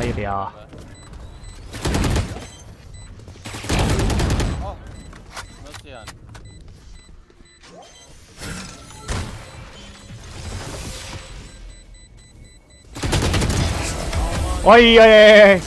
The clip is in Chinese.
还有点啊。哎呀哎呀